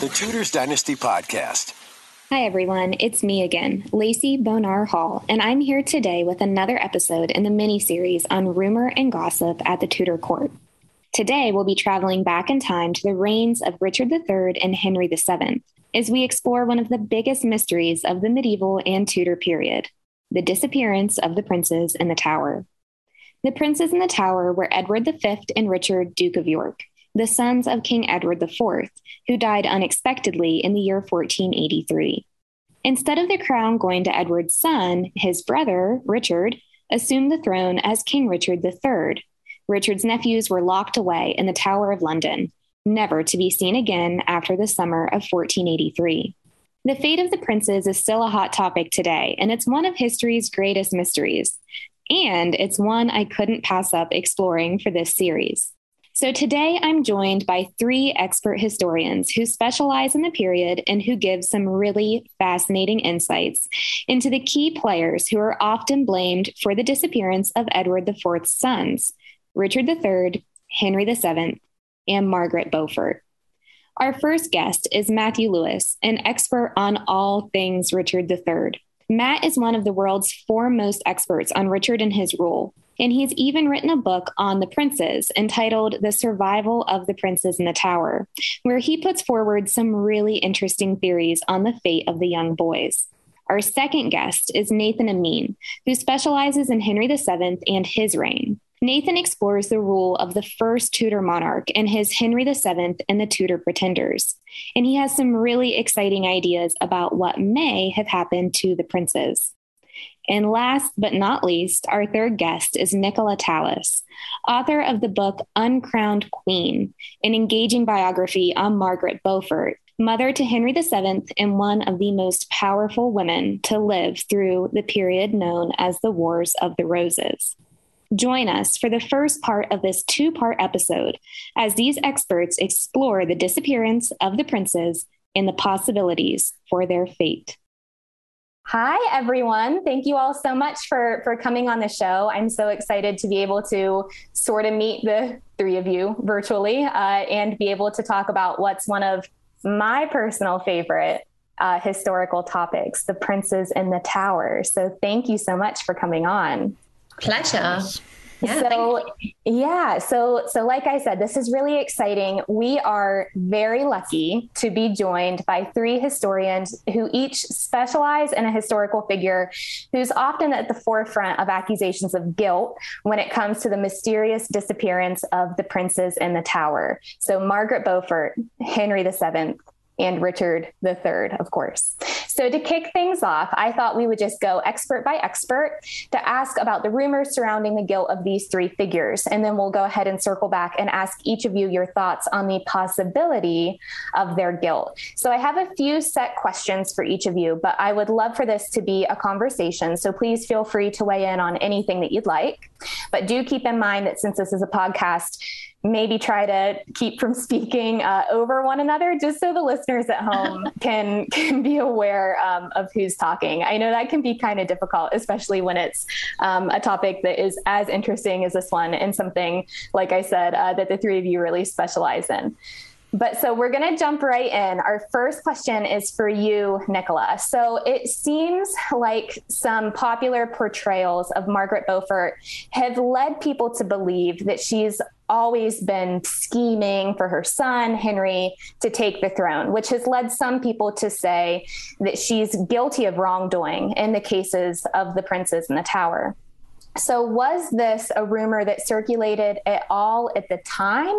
the Tudors Dynasty Podcast. Hi, everyone. It's me again, Lacey Bonar Hull, and I'm here today with another episode in the mini series on rumor and gossip at the Tudor court. Today, we'll be traveling back in time to the reigns of Richard III and Henry VII as we explore one of the biggest mysteries of the medieval and Tudor period the disappearance of the princes in the Tower. The princes in the Tower were Edward V and Richard, Duke of York, the sons of King Edward IV, who died unexpectedly in the year 1483. Instead of the crown going to Edward's son, his brother, Richard, assumed the throne as King Richard III. Richard's nephews were locked away in the Tower of London, never to be seen again after the summer of 1483. The fate of the princes is still a hot topic today, and it's one of history's greatest mysteries. And it's one I couldn't pass up exploring for this series. So today I'm joined by three expert historians who specialize in the period and who give some really fascinating insights into the key players who are often blamed for the disappearance of Edward IV's sons, Richard III, Henry VII, and Margaret Beaufort. Our first guest is Matthew Lewis, an expert on all things Richard III. Matt is one of the world's foremost experts on Richard and his rule, and he's even written a book on the princes entitled The Survival of the Princes in the Tower, where he puts forward some really interesting theories on the fate of the young boys. Our second guest is Nathen Amin, who specializes in Henry VII and his reign. Nathen explores the rule of the first Tudor monarch and his Henry VII and the Tudor pretenders. And he has some really exciting ideas about what may have happened to the princes. And last but not least, our third guest is Nicola Tallis, author of the book Uncrowned Queen, an engaging biography on Margaret Beaufort, mother to Henry VII and one of the most powerful women to live through the period known as the Wars of the Roses. Join us for the first part of this two part episode as these experts explore the disappearance of the princes and the possibilities for their fate. Hi, everyone. Thank you all so much for, for coming on the show. I'm so excited to be able to sort of meet the three of you virtually uh, and be able to talk about what's one of my personal favorite uh, historical topics the princes in the tower. So, thank you so much for coming on. Pleasure. Yeah, so yeah, so so like I said, this is really exciting. We are very lucky to be joined by three historians who each specialize in a historical figure who's often at the forefront of accusations of guilt when it comes to the mysterious disappearance of the princes in the tower. So Margaret Beaufort, Henry VII, and Richard III, of course. So, to kick things off, I thought we would just go expert by expert to ask about the rumors surrounding the guilt of these three figures. And then we'll go ahead and circle back and ask each of you your thoughts on the possibility of their guilt. So, I have a few set questions for each of you, but I would love for this to be a conversation. So, please feel free to weigh in on anything that you'd like. But do keep in mind that since this is a podcast, maybe try to keep from speaking uh, over one another just so the listeners at home can can be aware um, of who's talking i know that can be kind of difficult especially when it's um, a topic that is as interesting as this one and something like i said uh, that the three of you really specialize in but so we're going to jump right in. Our first question is for you, Nicola. So it seems like some popular portrayals of Margaret Beaufort have led people to believe that she's always been scheming for her son, Henry, to take the throne, which has led some people to say that she's guilty of wrongdoing in the cases of the princes in the tower. So, was this a rumor that circulated at all at the time?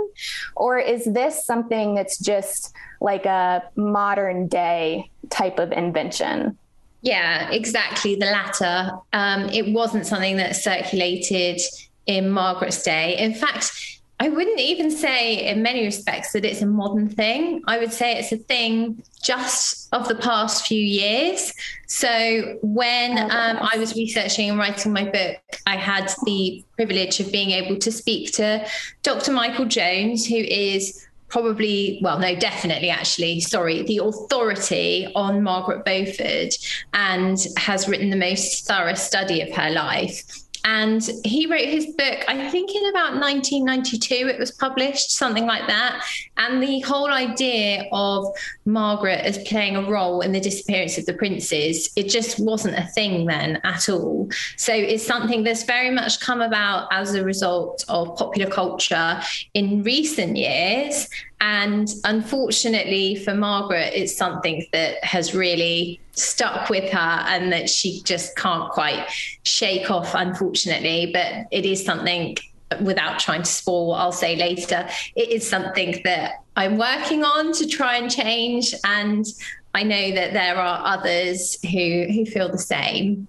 Or is this something that's just like a modern day type of invention? Yeah, exactly the latter. Um, it wasn't something that circulated in Margaret's day. In fact, I wouldn't even say, in many respects, that it's a modern thing. I would say it's a thing just of the past few years. So, when oh, um, I was researching and writing my book, I had the privilege of being able to speak to Dr. Michael Jones, who is probably, well, no, definitely actually, sorry, the authority on Margaret Beaufort and has written the most thorough study of her life. And he wrote his book, I think in about 1992, it was published, something like that. And the whole idea of Margaret as playing a role in the disappearance of the princes, it just wasn't a thing then at all. So it's something that's very much come about as a result of popular culture in recent years. And unfortunately for Margaret, it's something that has really stuck with her and that she just can't quite shake off, unfortunately. But it is something, without trying to spoil what I'll say later, it is something that I'm working on to try and change. And I know that there are others who, who feel the same.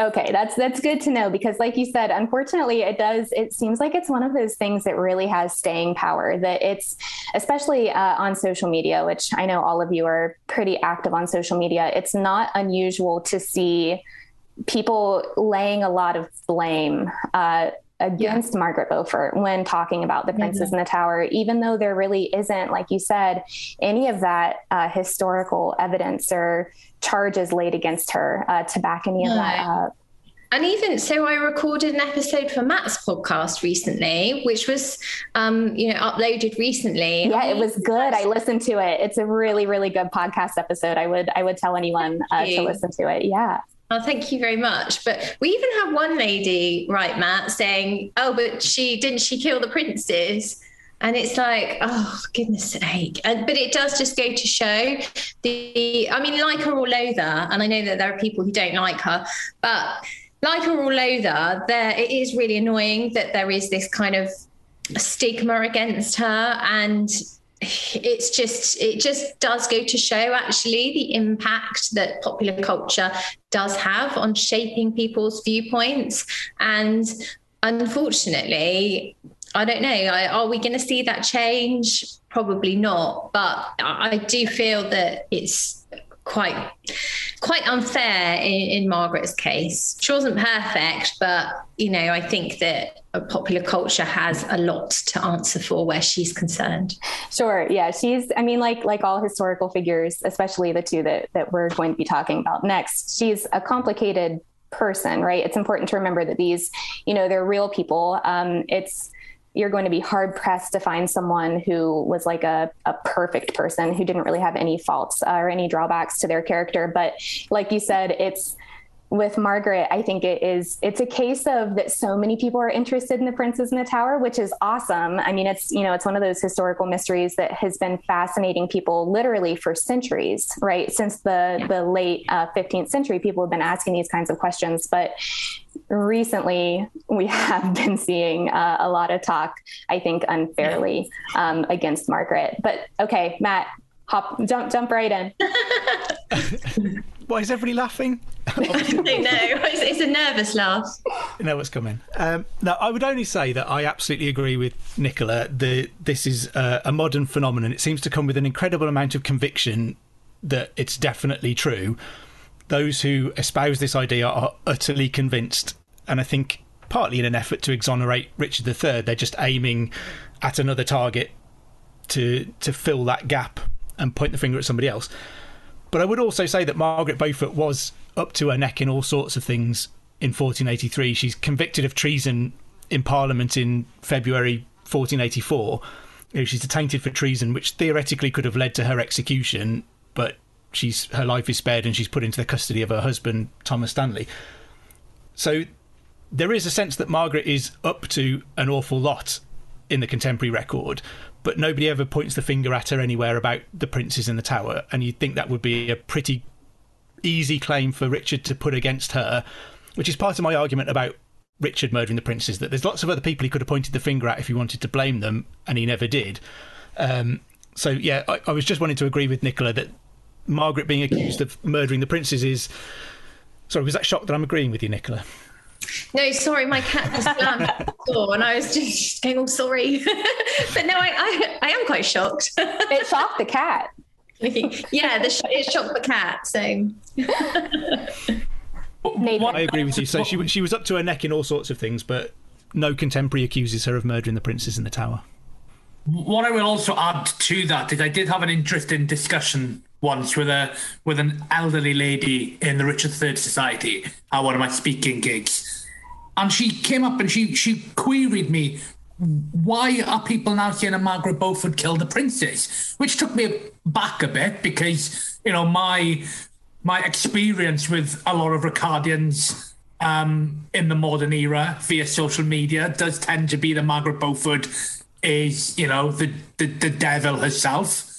Okay, that's that's good to know because like you said, unfortunately it does it seems like it's one of those things that really has staying power that it's especially uh, on social media, which I know all of you are pretty active on social media. It's not unusual to see people laying a lot of blame uh, against yeah. Margaret Beaufort when talking about the Princes mm-hmm. in the Tower, even though there really isn't, like you said, any of that uh, historical evidence or charges laid against her uh, to back any no. of that up. And even so, I recorded an episode for Matt's podcast recently, which was, um, you know, uploaded recently. Yeah, it was good. I listened to it. It's a really, really good podcast episode. I would, I would tell anyone uh, to listen to it. Yeah. Oh, thank you very much. But we even have one lady, right, Matt, saying, "Oh, but she didn't she kill the princes?" and it's like oh goodness sake and, but it does just go to show the i mean like her or loathe her and i know that there are people who don't like her but like her or loathe her there it is really annoying that there is this kind of stigma against her and it's just it just does go to show actually the impact that popular culture does have on shaping people's viewpoints and unfortunately I don't know. Are we going to see that change? Probably not. But I do feel that it's quite quite unfair in, in, Margaret's case. She wasn't perfect, but you know, I think that a popular culture has a lot to answer for where she's concerned. Sure. Yeah. She's I mean, like like all historical figures, especially the two that that we're going to be talking about next, she's a complicated person, right? It's important to remember that these, you know, they're real people. Um, it's you're going to be hard pressed to find someone who was like a, a perfect person who didn't really have any faults uh, or any drawbacks to their character. But like you said, it's with Margaret, I think it is it's a case of that so many people are interested in the Princes in the Tower, which is awesome. I mean, it's you know, it's one of those historical mysteries that has been fascinating people literally for centuries, right? Since the yeah. the late uh, 15th century, people have been asking these kinds of questions. But recently, we have been seeing uh, a lot of talk, I think, unfairly um, against Margaret. But okay, Matt, hop, jump, jump right in. Why is everybody laughing? I don't know. It's, it's, a nervous laugh. You know what's coming. Um, no, I would only say that I absolutely agree with Nicola. The, this is a, a modern phenomenon. It seems to come with an incredible amount of conviction that it's definitely true. Those who espouse this idea are utterly convinced, and I think partly in an effort to exonerate Richard III, they're just aiming at another target to to fill that gap and point the finger at somebody else. But I would also say that Margaret Beaufort was up to her neck in all sorts of things in 1483. She's convicted of treason in Parliament in February 1484. You know, she's attainted for treason, which theoretically could have led to her execution, but she's her life is spared and she's put into the custody of her husband Thomas Stanley. So there is a sense that Margaret is up to an awful lot in the contemporary record, but nobody ever points the finger at her anywhere about the princes in the tower. And you'd think that would be a pretty easy claim for Richard to put against her, which is part of my argument about Richard murdering the princes. That there's lots of other people he could have pointed the finger at if he wanted to blame them, and he never did. Um, so yeah, I, I was just wanting to agree with Nicola that Margaret being accused of murdering the princes is. Sorry, was that shocked that I'm agreeing with you, Nicola? No, sorry, my cat just slammed the door, and I was just going, "Oh, sorry," but no, I, I, I am quite shocked. it shocked the cat. yeah, the it shocked the cat. So. I agree with you. So she she was up to her neck in all sorts of things, but no contemporary accuses her of murdering the princes in the tower. What I will also add to that is I did have an interesting discussion once with a with an elderly lady in the Richard III Society at one of my speaking gigs, and she came up and she she queried me why are people now saying that Margaret Beaufort killed the princess? Which took me back a bit because you know my my experience with a lot of Ricardians um, in the modern era via social media does tend to be that Margaret Beaufort is you know the the, the devil herself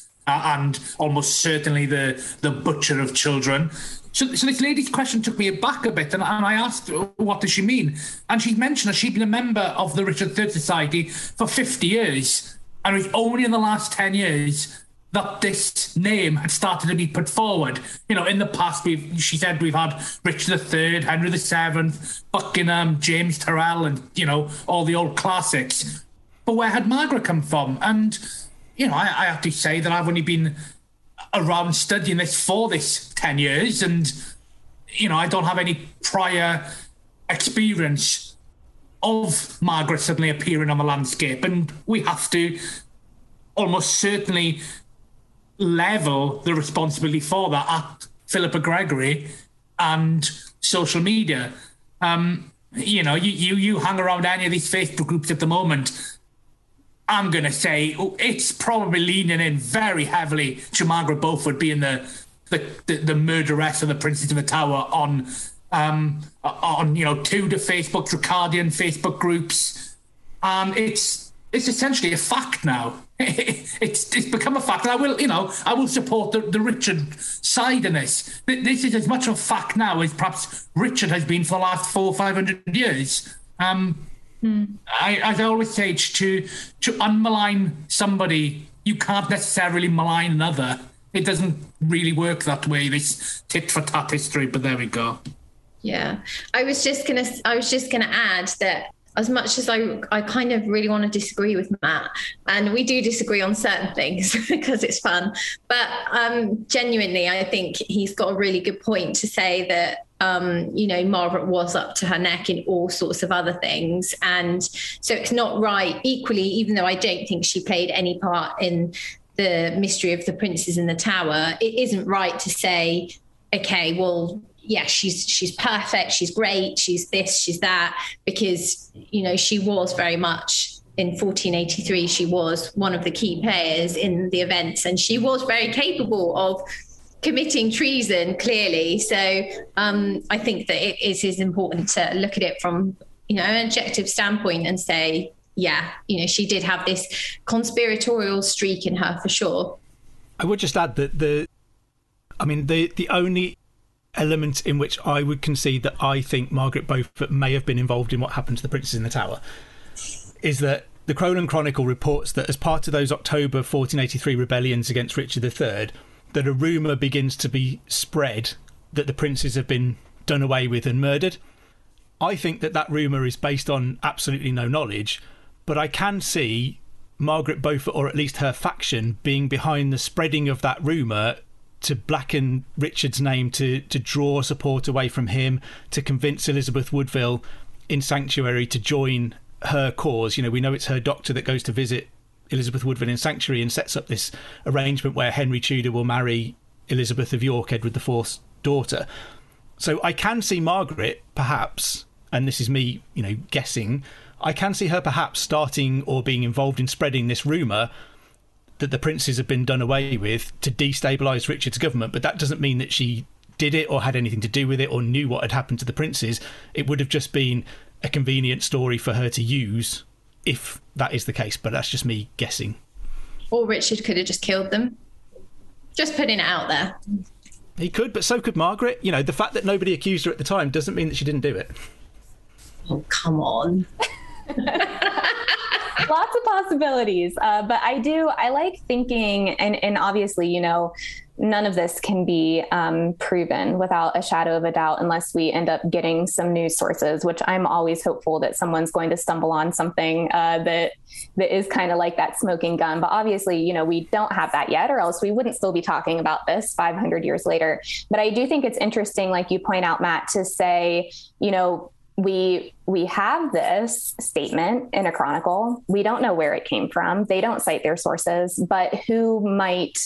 and almost certainly the the butcher of children. So, so this lady's question took me aback a bit, and, and I asked, uh, "What does she mean?" And she mentioned that she'd been a member of the Richard III Society for fifty years, and it was only in the last ten years that this name had started to be put forward. You know, in the past, we've she said we've had Richard III, Henry VII, Buckingham, James Tyrrell, and you know all the old classics. But where had Margaret come from? And you know, I, I have to say that I've only been around studying this for this 10 years and you know i don't have any prior experience of margaret suddenly appearing on the landscape. And we have to almost certainly level the responsibility for that at philippa gregory and social media. Um, you know you, you you hang around any of these facebook groups at the moment I'm going to say it's probably leaning in very heavily to Margaret Beaufort being the the, the, the murderess of the Princess of the Tower on um, on you know Tudor Facebook, Ricardian Facebook groups. Um, it's it's essentially a fact now. it's it's become a fact. And I will, you know, I will support the, the Richard side in this. This is as much of a fact now as perhaps Richard has been for the last four five hundred years. Um, Mm. I, as I always say, to to unmalign somebody, you can't necessarily malign another. It doesn't really work that way. This tit for tat history, but there we go. Yeah, I was just gonna. I was just gonna add that as much as I, I kind of really want to disagree with Matt, and we do disagree on certain things because it's fun. But um, genuinely, I think he's got a really good point to say that um, you know, Margaret was up to her neck in all sorts of other things. And so it's not right. Equally, even though I don't think she played any part in the mystery of the princes in the tower, it isn't right to say, okay, well, yeah, she's she's perfect, she's great, she's this, she's that, because you know she was very much in 1483 she was one of the key players in the events and she was very capable of committing treason clearly. So um, I think that it is, is important to look at it from you know an objective standpoint and say, yeah, you know, she did have this conspiratorial streak in her for sure. I would just add that the, I mean, the the only element in which I would concede that I think Margaret Beaufort may have been involved in what happened to the Princess in the Tower is that the Crowland Chronicle reports that as part of those October 1483 rebellions against Richard III, that a rumour begins to be spread that the princes have been done away with and murdered. I think that that rumour is based on absolutely no knowledge, but I can see Margaret Beaufort, or at least her faction, being behind the spreading of that rumour to blacken Richard's name, to, to draw support away from him, to convince Elizabeth Woodville in Sanctuary to join her cause. You know, we know it's her doctor that goes to visit Elizabeth Woodville in Sanctuary and sets up this arrangement where Henry Tudor will marry Elizabeth of York, Edward IV's daughter. So I can see Margaret, perhaps, and this is me, you know, guessing, I can see her perhaps starting or being involved in spreading this rumour that the princes have been done away with to destabilise Richard's government, but that doesn't mean that she did it or had anything to do with it or knew what had happened to the princes. It would have just been a convenient story for her to use if that is the case, but that's just me guessing. Or Richard could have just killed them. Just putting it out there. He could, but so could Margaret. You know, the fact that nobody accused her at the time doesn't mean that she didn't do it. Oh, come on. Lots of possibilities. Uh, but I do, I like thinking, and, and obviously, you know, none of this can be um, proven without a shadow of a doubt unless we end up getting some news sources which i'm always hopeful that someone's going to stumble on something uh, that that is kind of like that smoking gun but obviously you know we don't have that yet or else we wouldn't still be talking about this 500 years later but i do think it's interesting like you point out matt to say you know we we have this statement in a chronicle. We don't know where it came from. They don't cite their sources but who might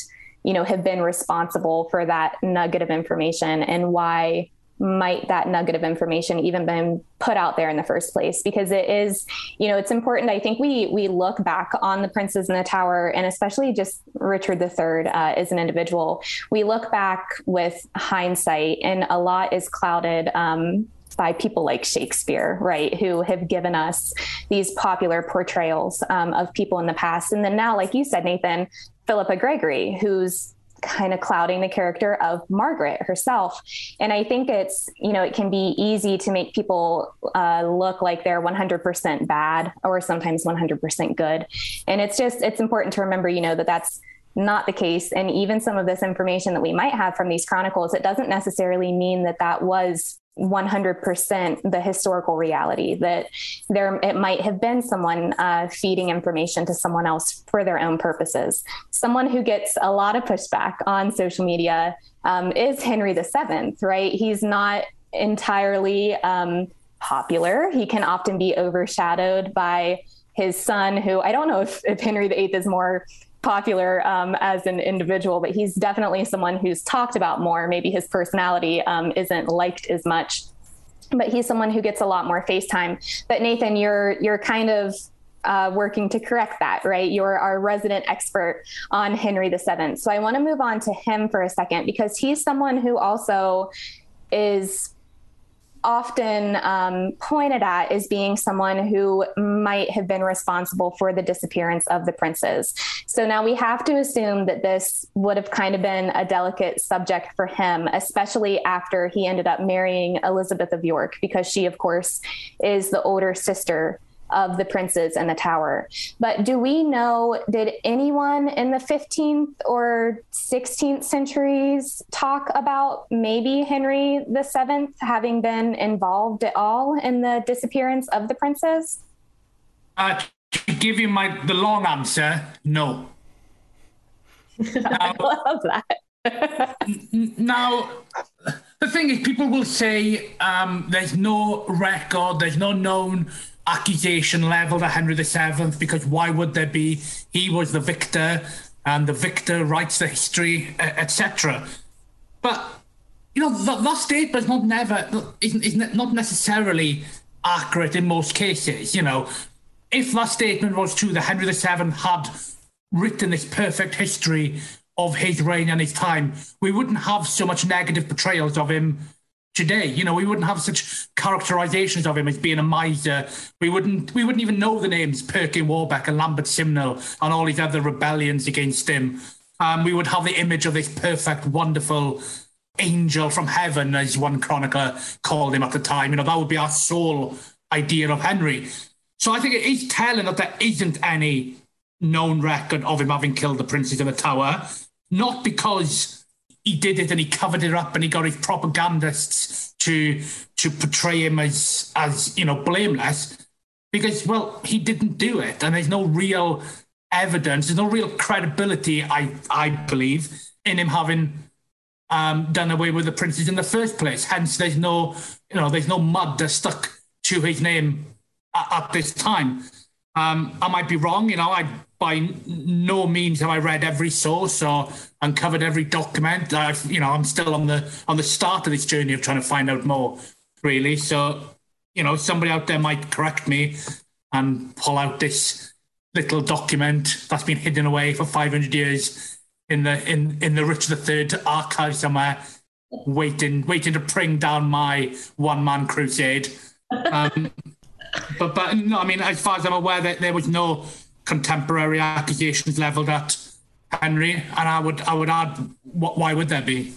you know, have been responsible for that nugget of information and why might that nugget of information even been put out there in the first place? Because it is you know it's important. I think we we look back on the princes in the tower and especially just richard iii uh, as an individual we look back with hindsight and a lot is clouded um, by people like Shakespeare, right, who have given us these popular portrayals um, of people in the past. And then now, like you said, Nathen, Philippa Gregory, who's kind of clouding the character of Margaret herself. And I think it's, you know, it can be easy to make people uh, look like they're 100% bad or sometimes 100% good. And it's just, it's important to remember, you know, that that's not the case. And even some of this information that we might have from these chronicles, it doesn't necessarily mean that that was 100% the historical reality that there it might have been someone uh, feeding information to someone else for their own purposes. Someone who gets a lot of pushback on social media um, is henry VII, right? He's not entirely um, popular. He can often be overshadowed by his son who i don't know if, if henry viii is more popular um, as an individual, but he's definitely someone who's talked about more. Maybe his personality um, isn't liked as much, but he's someone who gets a lot more face time. But Nathen, you're you're kind of uh, working to correct that, right? You're our resident expert on Henry VII. So I want to move on to him for a second because he's someone who also is often um, pointed at as being someone who might have been responsible for the disappearance of the princes. So now we have to assume that this would have kind of been a delicate subject for him, especially after he ended up marrying Elizabeth of York, because she, of course, is the older sister of the princes and the tower. But do we know, did anyone in the 15th or 16th centuries talk about maybe Henry VII having been involved at all in the disappearance of the princes? Uh, to give you my the long answer, no. I love that. Now, the thing is, people will say um, there's no record, there's no known accusation leveled at Henry VII because why would there be? He was the victor, and the victor writes the history, etc. But you know that, that statement not never is, is not necessarily accurate in most cases. You know, if that statement was true, that Henry VII had written this perfect history of his reign and his time, we wouldn't have so much negative portrayals of him today. You know, we wouldn't have such characterizations of him as being a miser. We wouldn't we wouldn't even know the names Perkin Warbeck and Lambert Simnel and all these other rebellions against him. Um, we would have the image of this perfect, wonderful angel from heaven, as one chronicler called him at the time. You know, that would be our sole idea of Henry. So I think it is telling that there isn't any known record of him having killed the princes in the tower, not because he did it and he covered it up and he got his propagandists to to portray him as as you know blameless. Because well he didn't do it and there's no real evidence there's no real credibility i i believe in him having um, done away with the princes in the first place. Hence there's no you know there's no mud that's stuck to his name at, at this time um, i might be wrong you know i by no means have I read every source or uncovered every document. I've, you know, I'm still on the on the start of this journey of trying to find out more, really. So, you know, somebody out there might correct me and pull out this little document that's been hidden away for 500 years in the in in the Richard III archive somewhere, waiting waiting to bring down my one man crusade. Um, but but no, I mean, as far as I'm aware, there, there was no contemporary accusations levelled at Henry, and I would I would add, what, why would there be?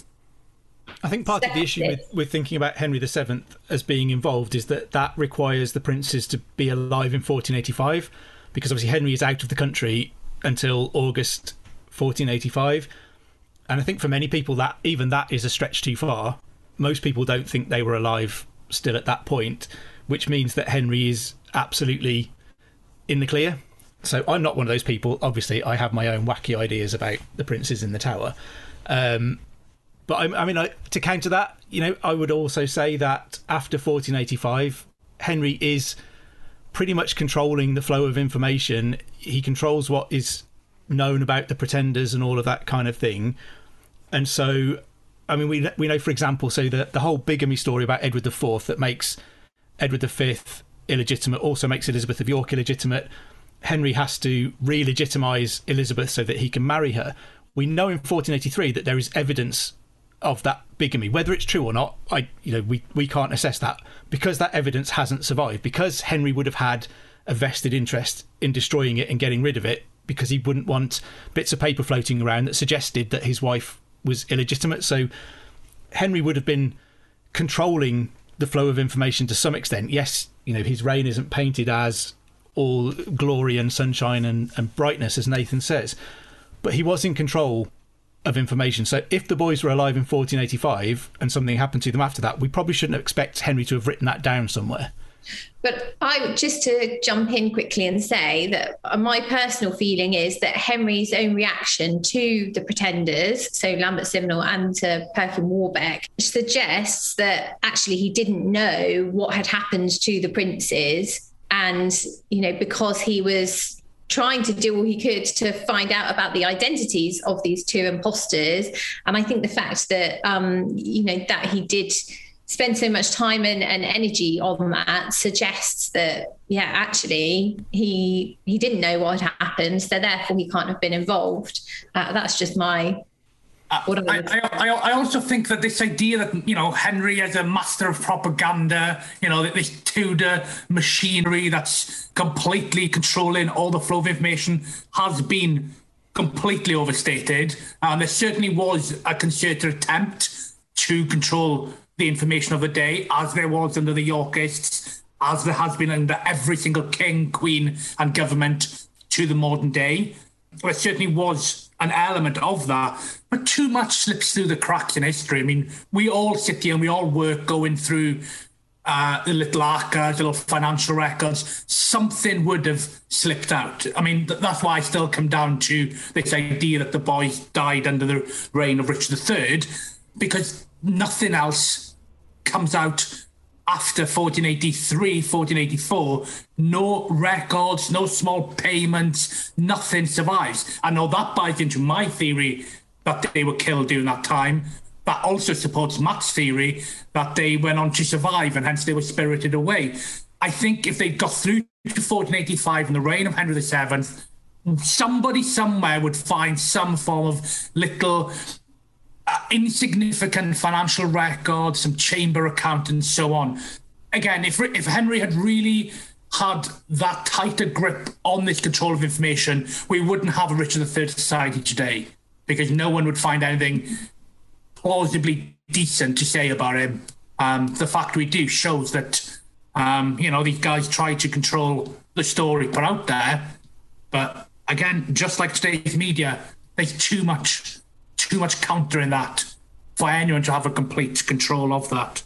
I think part of the issue with, with thinking about Henry VII as being involved is that that requires the princes to be alive in 1485, because obviously Henry is out of the country until August 1485, and I think for many people that even that is a stretch too far. Most people don't think they were alive still at that point, which means that Henry is absolutely in the clear so I'm not one of those people. Obviously, I have my own wacky ideas about the princes in the tower. Um, but I, I mean, I, to counter that, you know, I would also say that after 1485, Henry is pretty much controlling the flow of information. He controls what is known about the pretenders and all of that kind of thing. And so I mean, we we know, for example, so the the whole bigamy story about Edward IV that makes Edward V illegitimate also makes Elizabeth of York illegitimate. Henry has to re-legitimize Elizabeth so that he can marry her. We know in 1483 that there is evidence of that bigamy, whether it's true or not. I, you know, we we can't assess that because that evidence hasn't survived. Because Henry would have had a vested interest in destroying it and getting rid of it because he wouldn't want bits of paper floating around that suggested that his wife was illegitimate. So Henry would have been controlling the flow of information to some extent. Yes, you know, his reign isn't painted as all glory and sunshine and, and brightness, as Nathen says, but he was in control of information. So if the boys were alive in 1485 and something happened to them after that, we probably shouldn't expect Henry to have written that down somewhere. But I just to jump in quickly and say that my personal feeling is that Henry's own reaction to the pretenders, so Lambert Simnel and to Perkin Warbeck, suggests that actually he didn't know what had happened to the princes. And, you know, because he was trying to do all he could to find out about the identities of these two imposters. And I think the fact that, um, you know, that he did spend so much time and, and energy on that suggests that yeah actually he he didn't know what had happened so therefore he can't have been involved uh, that's just my uh, I, I, I, also think that this idea that you know Henry as a master of propaganda, you know, this Tudor machinery that's completely controlling all the flow of information has been completely overstated. And there certainly was a concerted attempt to control the information of the day, as there was under the Yorkists, as there has been under every single king, queen, and government to the modern day. There certainly was an element of that, but too much slips through the cracks in history. I mean, we all sit here and we all work going through uh, the little archives, little financial records. Something would have slipped out. I mean, th- that's why I still come down to this idea that the boys died under the reign of Richard III, because nothing else comes out after 1483, 1484, no records, no small payments, nothing survives. I know that buys into my theory that they were killed during that time. That also supports Matt's theory that they went on to survive and hence they were spirited away. I think if they got through to 1485 in the reign of Henry VII, somebody somewhere would find some form of little insignificant financial record, some chamber account, and so on. Again, if if Henry had really had that tighter grip on this control of information, we wouldn't have a Richard III society today because no one would find anything plausibly decent to say about him. Um, the fact we do shows that um, you know these guys try to control the story put out there, but again, just like today's media, there's too much too much counter in that for anyone to have a complete control of that.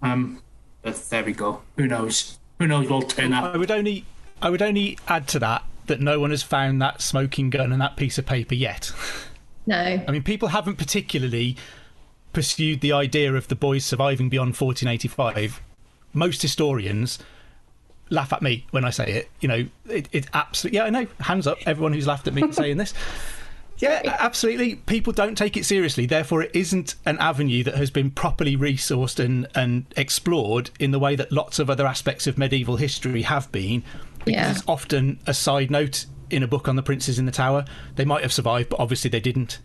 Um, but there we go. Who knows? Who knows what'll turn up? I would only, I would only add to that that no one has found that smoking gun and that piece of paper yet. No. I mean, people haven't particularly pursued the idea of the boys surviving beyond 1485. Most historians laugh at me when I say it. You know, it, it absolutely. Yeah, I know. Hands up, everyone who's laughed at me saying this. Yeah, absolutely. People don't take it seriously. Therefore, it isn't an avenue that has been properly resourced and, and explored in the way that lots of other aspects of medieval history have been. Because yeah. it's often a side note in a book on the princes in the tower. They might have survived, but obviously they didn't.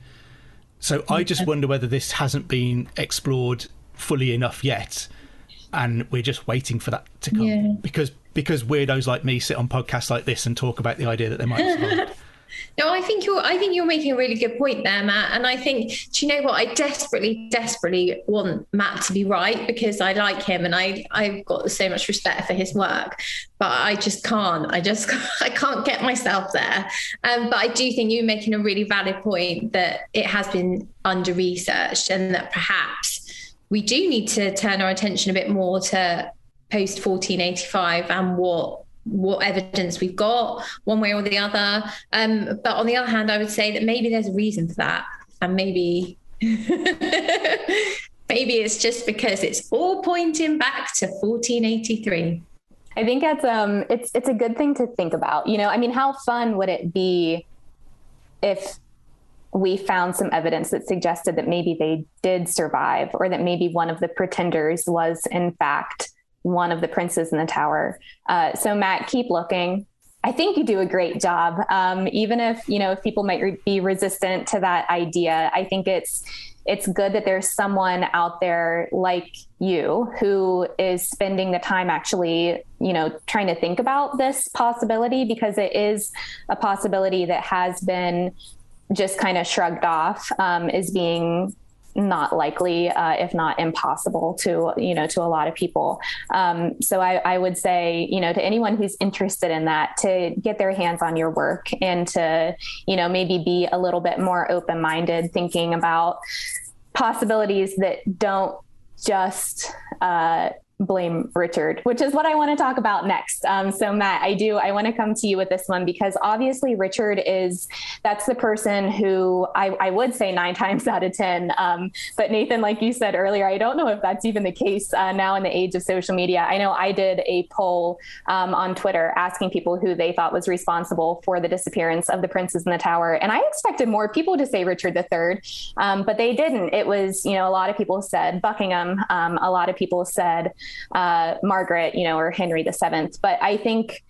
So I just wonder whether this hasn't been explored fully enough yet, and we're just waiting for that to come. Yeah. Because because weirdos like me sit on podcasts like this and talk about the idea that they might have survived. No, I think you're. I think you're making a really good point there, Matt. And I think, do you know what? I desperately, desperately want Matt to be right because I like him and I, I've got so much respect for his work. But I just can't. I just, I can't get myself there. Um, but I do think you're making a really valid point that it has been under researched and that perhaps we do need to turn our attention a bit more to post 1485 and what what evidence we've got one way or the other. Um, but on the other hand i would say that maybe there's a reason for that. And maybe maybe it's just because it's all pointing back to 1483 i think that's um it's it's a good thing to think about. You know i mean how fun would it be if we found some evidence that suggested that maybe they did survive or that maybe one of the pretenders was, in fact, one of the princes in the tower. Uh, so, Matt, keep looking. I think you do a great job. Um, even if you know if people might re- be resistant to that idea, I think it's it's good that there's someone out there like you who is spending the time actually, you know, trying to think about this possibility because it is a possibility that has been just kind of shrugged off um, as being not likely, uh, if not impossible, to you know to a lot of people. Um, so I, I, would say you know to anyone who's interested in that to get their hands on your work and to you know maybe be a little bit more open minded, thinking about possibilities that don't just uh, blame Richard, which is what I want to talk about next. Um, so, Matt, I do, I want to come to you with this one because obviously Richard is, that's the person who I, I would say nine times out of 10. Um, but Nathen, like you said earlier, I don't know if that's even the case uh, now in the age of social media. I know I did a poll um, on Twitter asking people who they thought was responsible for the disappearance of the princes in the tower. And I expected more people to say Richard III, um, but they didn't. It was, you know, a lot of people said Buckingham. Um, a lot of people said, uh, Margaret, you know, or Henry VII. But I think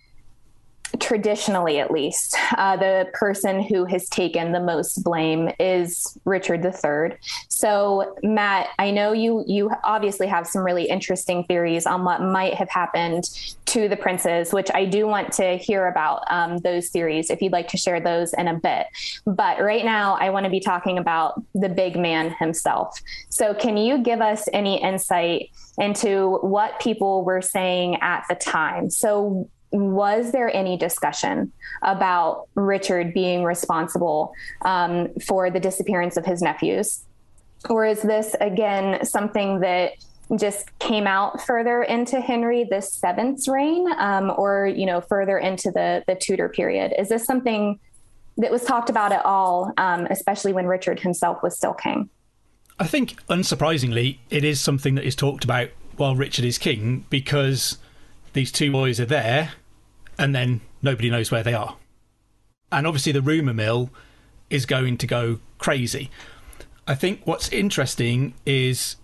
traditionally at least, uh, the person who has taken the most blame is Richard III. So, Matt, I know you you obviously have some really interesting theories on what might have happened to the princes, which I do want to hear about um, those theories if you'd like to share those in a bit. But right now, I want to be talking about the big man himself. So, can you give us any insight into what people were saying at the time? So, was there any discussion about Richard being responsible um, for the disappearance of his nephews? Or is this, again, something that just came out further into Henry the Seventh's reign, um, or you know, further into the the Tudor period? Is this something that was talked about at all, um, especially when Richard himself was still king? I think, unsurprisingly, it is something that is talked about while Richard is king because these two boys are there and then nobody knows where they are. And obviously, the rumour mill is going to go crazy. I think what's interesting is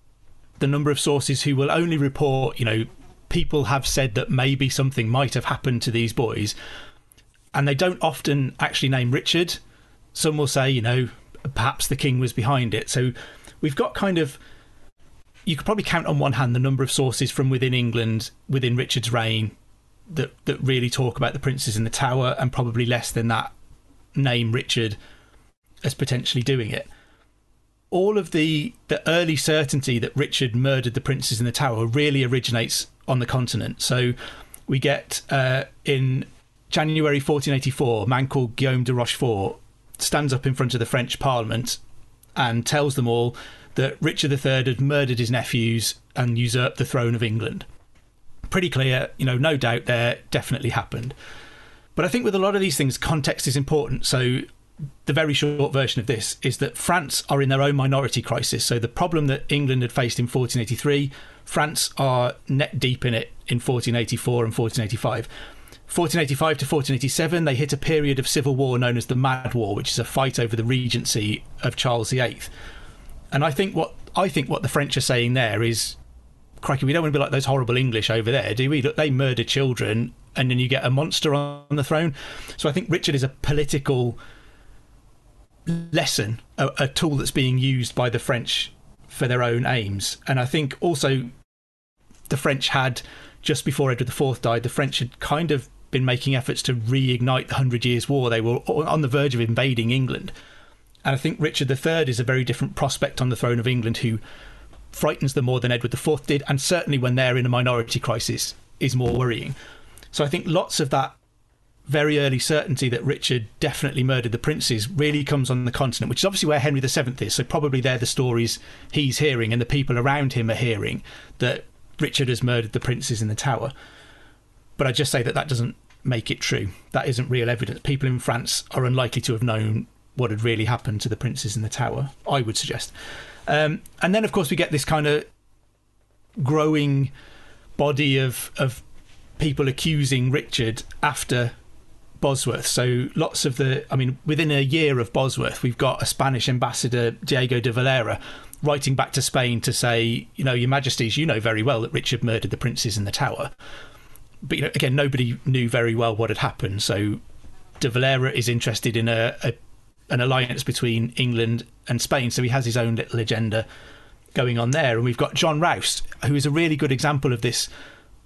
the number of sources who will only report, you know, people have said that maybe something might have happened to these boys, and they don't often actually name Richard. Some will say, you know, perhaps the king was behind it. So we've got kind of you could probably count on one hand the number of sources from within England within Richard's reign that that really talk about the princes in the tower, and probably less than that name Richard as potentially doing it. All of the the early certainty that Richard murdered the princes in the tower really originates on the continent. So we get uh, in January 1484, a man called Guillaume de Rochefort stands up in front of the French Parliament and tells them all that Richard III had murdered his nephews and usurped the throne of England pretty clear, you know, no doubt there definitely happened. But I think with a lot of these things, context is important. So the very short version of this is that France are in their own minority crisis. So the problem that England had faced in 1483, France are net deep in it in 1484 and 1485. 1485 to 1487, they hit a period of civil war known as the Mad War, which is a fight over the regency of Charles VIII. And I think what I think what the French are saying there is we don't want to be like those horrible English over there, do we? Look, they murder children and then you get a monster on the throne. So I think Richard is a political lesson, a, a tool that's being used by the French for their own aims. And I think also the French had, just before Edward IV died, the French had kind of been making efforts to reignite the Hundred Years' War. They were on the verge of invading England. And I think Richard III is a very different prospect on the throne of England who frightens them more than Edward IV did, and certainly when they're in a minority crisis is more worrying. So I think lots of that very early certainty that Richard definitely murdered the princes really comes on the continent, which is obviously where Henry VII is. So probably they're the stories he's hearing and the people around him are hearing that Richard has murdered the princes in the tower. But I just say that that doesn't make it true. That isn't real evidence. People in France are unlikely to have known what had really happened to the princes in the tower, I would suggest. Um, and then, of course, we get this kind of growing body of of people accusing Richard after Bosworth. So lots of the, I mean, within a year of Bosworth, we've got a Spanish ambassador, Diego de Valera, writing back to Spain to say, you know, Your Majesties, you know very well that Richard murdered the princes in the Tower. But you know, again, nobody knew very well what had happened. So de Valera is interested in a, a an alliance between England and Spain. So he has his own little agenda going on there. And we've got John Rous, who is a really good example of this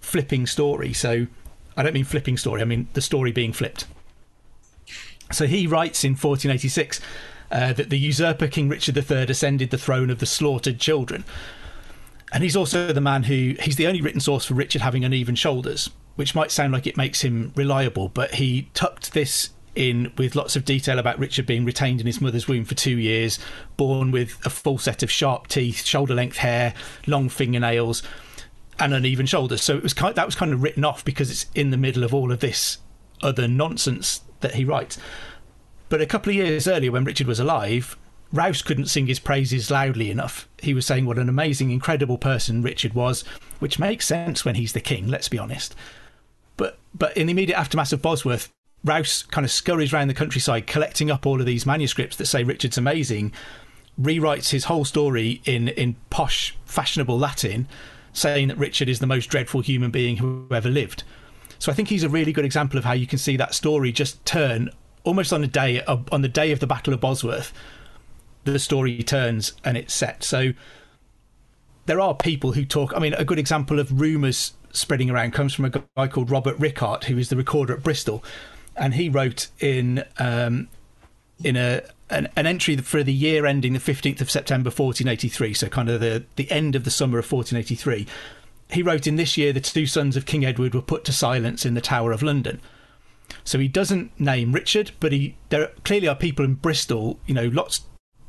flipping story. So I don't mean flipping story, I mean the story being flipped. So he writes in 1486 uh, that the usurper King Richard III ascended the throne of the slaughtered children. And he's also the man who, he's the only written source for Richard having uneven shoulders, which might sound like it makes him reliable, but he tucked this in with lots of detail about Richard being retained in his mother's womb for two years, born with a full set of sharp teeth, shoulder length hair, long fingernails, and uneven shoulders. So it was kind that was kind of written off because it's in the middle of all of this other nonsense that he writes. But a couple of years earlier, when Richard was alive, Rous couldn't sing his praises loudly enough. He was saying what an amazing, incredible person Richard was, which makes sense when he's the king, let's be honest. But but in the immediate aftermath of Bosworth, Rous kind of scurries around the countryside collecting up all of these manuscripts that say Richard's amazing, rewrites his whole story in, in posh, fashionable Latin, saying that Richard is the most dreadful human being who ever lived. So I think he's a really good example of how you can see that story just turn almost on the day on the day of the Battle of Bosworth. The story turns and it's set. So there are people who talk. I mean, a good example of rumours spreading around comes from a guy called Robert Ricart, who is the recorder at Bristol, and he wrote in um, in a an, an, entry for the year ending the 15th of September 1483, so kind of the, the end of the summer of 1483. He wrote in this year the two sons of King Edward were put to silence in the Tower of London. So he doesn't name Richard, but he there clearly are people in Bristol, you know, lots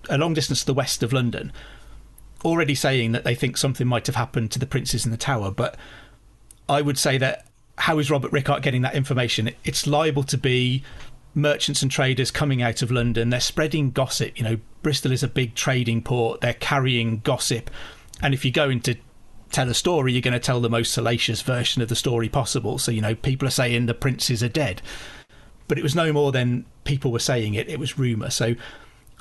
a long distance to the west of London, already saying that they think something might have happened to the princes in the tower. But I would say that how is Robert Ricart getting that information? It's liable to be merchants and traders coming out of London. They're spreading gossip. You know, Bristol is a big trading port. They're carrying gossip. And if you go into tell a story, you're going to tell the most salacious version of the story possible. So, you know, people are saying the princes are dead. But it was no more than people were saying it, it was rumour. So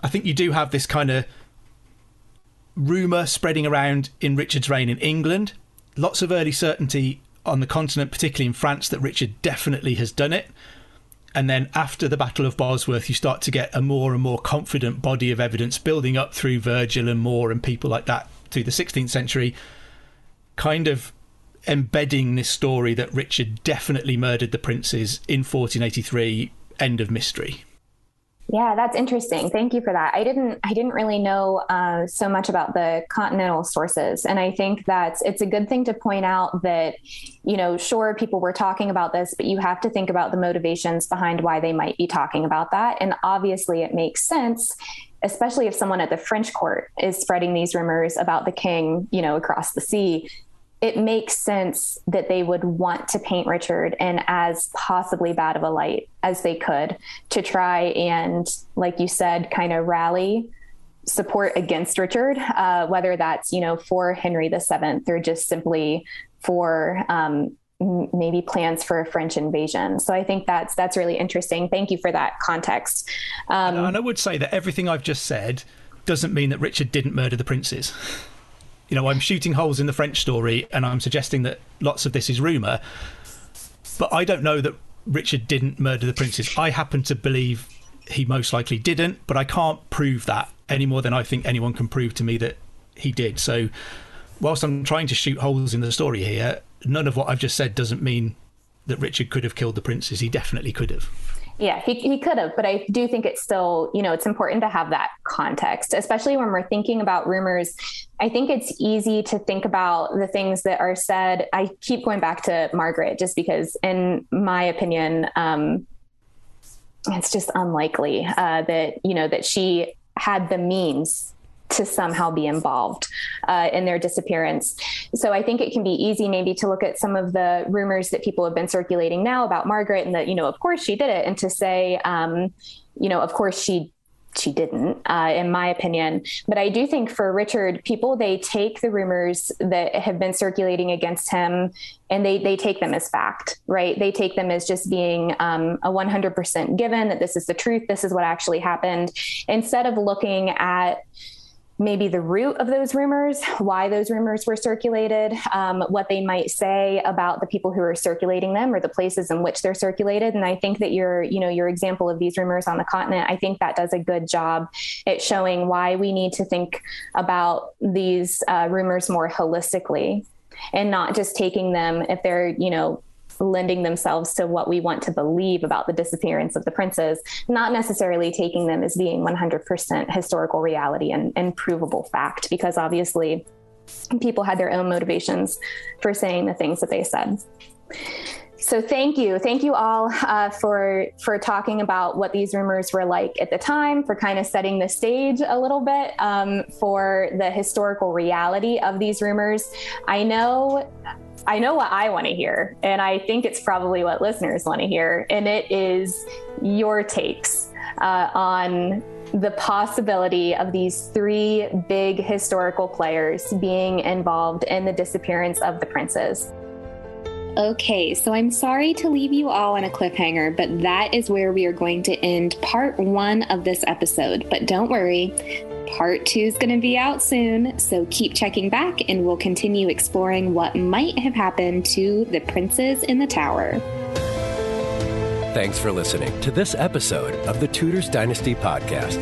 I think you do have this kind of rumour spreading around in Richard's reign in England. Lots of early certainty on the continent, particularly in France, that Richard definitely has done it. And then after the Battle of Bosworth, you start to get a more and more confident body of evidence building up through Vergil and More and people like that through the 16th century kind of embedding this story that Richard definitely murdered the princes in 1483. End of mystery. Yeah, that's interesting. Thank you for that. I didn't I didn't really know uh, so much about the continental sources, and I think that it's a good thing to point out that you know, sure, people were talking about this, but you have to think about the motivations behind why they might be talking about that, and obviously, it makes sense. Especially if someone at the French court is spreading these rumors about the king, you know, across the sea, it makes sense that they would want to paint Richard in as possibly bad of a light as they could to try and, like you said, kind of rally support against Richard, uh, whether that's you know for Henry VII or just simply for um, maybe plans for a French invasion. So I think that's that's really interesting. Thank you for that context. Um, and I would say that everything I've just said doesn't mean that Richard didn't murder the princes you know, I'm shooting holes in the French story and I'm suggesting that lots of this is rumour. But I don't know that Richard didn't murder the princes. I happen to believe he most likely didn't, but I can't prove that any more than I think anyone can prove to me that he did. So, whilst I'm trying to shoot holes in the story here, none of what I've just said doesn't mean that Richard could have killed the princes. He definitely could have. Yeah, he, he could have, but I do think it's still, you know, it's important to have that context, especially when we're thinking about rumors. I think it's easy to think about the things that are said. I keep going back to Margaret just because, in my opinion, um, it's just unlikely uh, that, you know, that she had the means to somehow be involved uh, in their disappearance. So I think it can be easy maybe to look at some of the rumors that people have been circulating now about Margaret and that, you know, of course she did it and to say, um, you know, of course she she didn't, uh, in my opinion. But I do think for Richard, people they take the rumors that have been circulating against him and they they take them as fact, right? They take them as just being um, a 100% given that this is the truth, this is what actually happened, instead of looking at maybe the root of those rumors, why those rumors were circulated, um, what they might say about the people who are circulating them or the places in which they're circulated. And I think that your, you know, your example of these rumors on the continent, I think that does a good job at showing why we need to think about these uh, rumors more holistically and not just taking them if they're, you know, lending themselves to what we want to believe about the disappearance of the princes, not necessarily taking them as being 100% historical reality and, and provable fact, because obviously people had their own motivations for saying the things that they said. So thank you, thank you all uh, for for talking about what these rumors were like at the time, for kind of setting the stage a little bit um, for the historical reality of these rumors. I know I know what I want to hear, and I think it's probably what listeners want to hear, and it is your takes uh, on the possibility of these three big historical players being involved in the disappearance of the princes. Okay, so I'm sorry to leave you all on a cliffhanger, but that is where we are going to end part one of this episode. But don't worry, Part two is going to be out soon, so keep checking back and we'll continue exploring what might have happened to the princes in the tower. Thanks for listening to this episode of the Tudors Dynasty Podcast.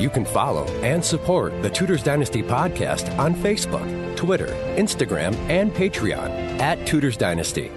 You can follow and support the Tudors Dynasty Podcast on Facebook, Twitter, Instagram, and Patreon at Tudors Dynasty.